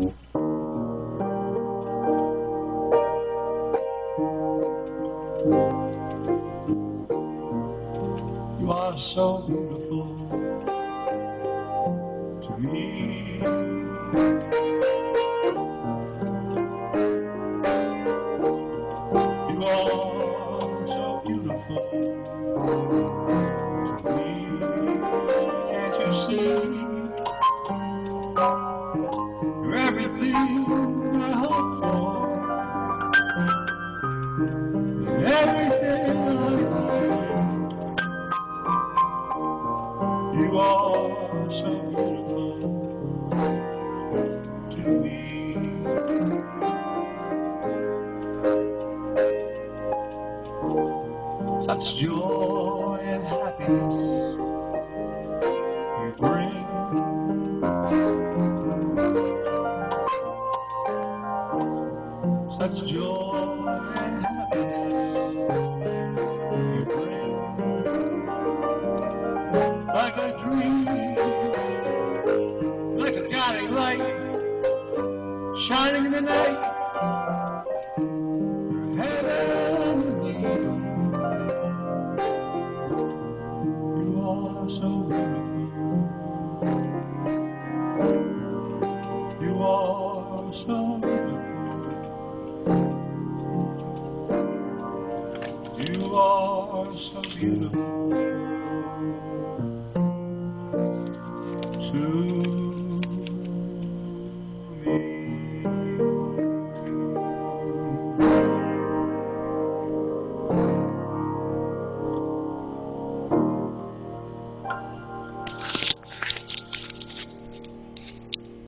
You are so beautiful to me. Such joy and happiness That's joy and happiness. You bring like a dream, like a guiding light shining in the night. Heaven, You are so beautiful. are so beautiful.